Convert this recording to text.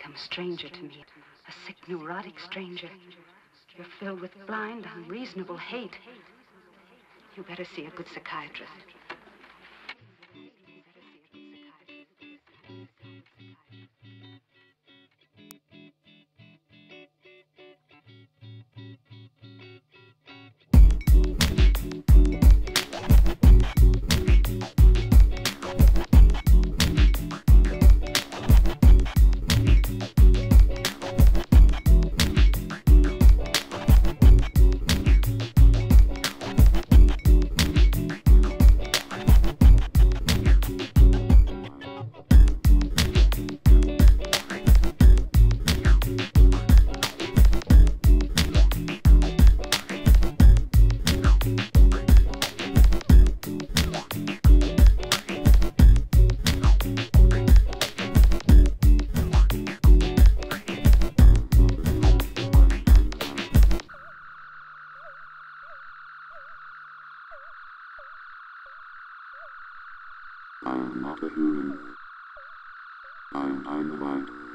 become a stranger to me, a sick, neurotic stranger. You're filled with blind, unreasonable hate. You better see a good psychiatrist. I am not a human. I am the White.